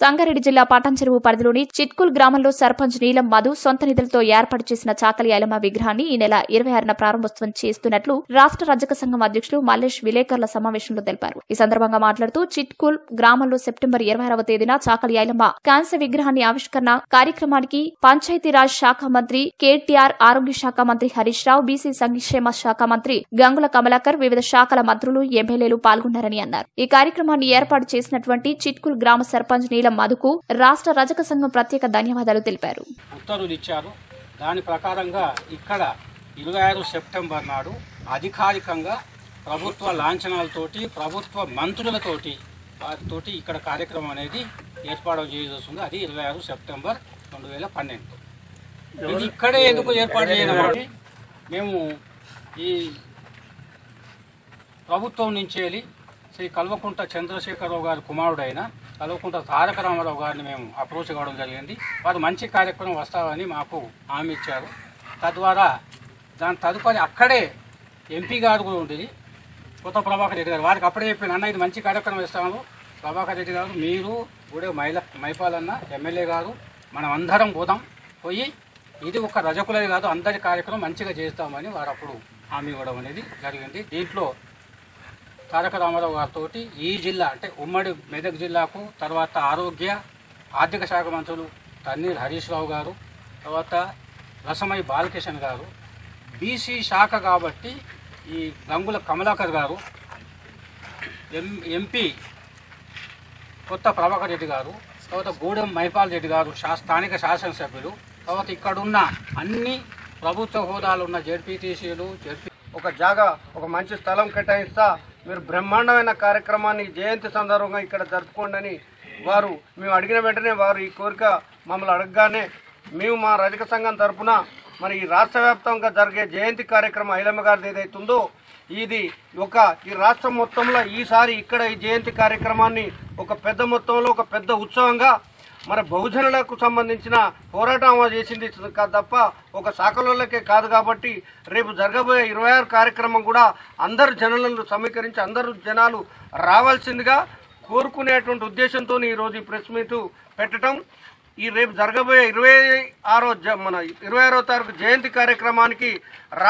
సంగారెడ్డి జిల్లా పాటంచెరువు పరిధిలోని చిట్కుల్ గ్రామంలో సర్పంచ్ నీలం మధు సొంత నిధులతో ఏర్పాటు చేసిన చాకలి ఐలమ్మ విగ్రహాన్ని ఈ నెల ఇరవై ఆరున ప్రారంభోత్సవం చేస్తున్నట్లు రాష్ట్ర రజక సంఘం అధ్యక్షులు మల్లేష్ విలేకరుల సమావేశంలో తెలిపారు. ఈ సందర్భంగా మాట్లాడుతూ చిట్కుల్ గ్రామంలో సెప్టెంబర్ ఇరవై ఆరవ తేదీన చాకలి ఐలమ్మ కాంస్య విగ్రహాన్ని ఆవిష్కరణ కార్యక్రమానికి పంచాయతీరాజ్ శాఖ మంత్రి కేటీఆర్ ఆరోగ్య శాఖ మంత్రి హరీష్ రావు బీసీ సంక్షేమ శాఖ మంత్రి గంగుల కమలాకర్ వివిధ శాఖల మంత్రులు ఎమ్మెల్యేలు పాల్గొన్నారని అన్నారు. ఈ కార్యక్రమాన్ని ఏర్పాటు చేసినటువంటి చిట్కుల్ గ్రామ సర్పంచ్ నీలం మధుకు రాష్ట్ర రజక సంఘం ప్రత్యేక ధన్యవాదాలు తెలిపారు. ఉత్తర్వులు ఇచ్చారు. దాని ప్రకారంగా ఇక్కడ ఇరవై ఆరు సెప్టెంబర్ నాడు అధికారికంగా ప్రభుత్వ లాంఛనాలతోటి ప్రభుత్వ మంత్రులతోటి వారితోటి ఇక్కడ కార్యక్రమం అనేది ఏర్పాటు చేయవలసింది అది ఇరవై ఆరు సెప్టెంబర్ రెండు వేల పన్నెండు. ఇది ఇక్కడే ఎందుకు ఏర్పాటు చేయడం మేము ఈ ప్రభుత్వం నుంచి వెళ్ళి శ్రీ కల్వకుంట చంద్రశేఖరరావు గారి కుమారుడైన కల్వకుంట తారక రామారావు గారిని మేము అప్రోచ్ కావడం జరిగింది. వారు మంచి కార్యక్రమం వస్తామని మాకు హామీ ఇచ్చారు. తద్వారా దాని తదుపరి అక్కడే ఎంపీ గారు కూడా ఉండేది. కొత్త ప్రభాకర్ రెడ్డి గారు. వారికి అప్పుడే చెప్పాను అన్న ఇది మంచి కార్యక్రమం ఇస్తాము. ప్రభాకర్ రెడ్డి గారు మీరు కూడా మైల మైపాలన్న ఎమ్మెల్యే గారు మనం అందరం పోదాం. పోయి ఇది ఒక రజకులది కాదు అందరి కార్యక్రమం మంచిగా చేస్తామని వారు అప్పుడు హామీ ఇవ్వడం అనేది జరిగింది. దీంట్లో తారక రామారావు గారితో ఈ జిల్లా అంటే ఉమ్మడి మెదక్ జిల్లాకు తర్వాత ఆరోగ్య ఆర్థిక శాఖ మంత్రులు తన్నీర్ హరీష్ రావు గారు తర్వాత రసమై బాలకిషన్ గారు బీసీ శాఖ కాబట్టి ఈ గంగుల కమలాకర్ గారు ఎం ఎంపీ కొత్త ప్రభాకర్ రెడ్డి గారు తర్వాత గూడెం మైపాల్ రెడ్డి గారు శా స్థానిక శాసనసభ్యులు తర్వాత ఇక్కడున్న అన్ని ప్రభుత్వ హోదాలు ఉన్న జెడ్పీటీసీలు జెడ్పీ ఒక జాగా ఒక మంచి స్థలం కేటాయిస్తా మీరు బ్రహ్మాండమైన కార్యక్రమాన్ని జయంతి సందర్భంగా ఇక్కడ జరుపుకోండి వారు మేము అడిగిన వెంటనే వారు ఈ కోరిక మమ్మల్ని అడగగానే మేము మా రజక సంఘం తరఫున మరి ఈ రాష్ట్ర వ్యాప్తంగా జరిగే జయంతి కార్యక్రమం ఐలమ్మ గారిది ఏదైతుందో ఇది ఒక ఈ రాష్ట్రం మొత్తంలో ఈసారి ఇక్కడ ఈ జయంతి కార్యక్రమాన్ని ఒక పెద్ద మొత్తంలో ఒక పెద్ద ఉత్సవంగా మన బహుజనులకు సంబంధించిన పోరాటం చేసింది తప్ప ఒక శాఖలకే కాదు కాబట్టి రేపు జరగబోయే ఇరవై ఆరు కార్యక్రమం కూడా అందరు జనులను సమీకరించి అందరు జనాలు రావాల్సిందిగా కోరుకునేటువంటి ఉద్దేశంతో ఈరోజు ఈ ప్రెస్ మీట్ పెట్టడం. ఈ రేపు జరగబోయే ఇరవై ఆరో మన ఇరవై ఆరో తారీఖు జయంతి కార్యక్రమానికి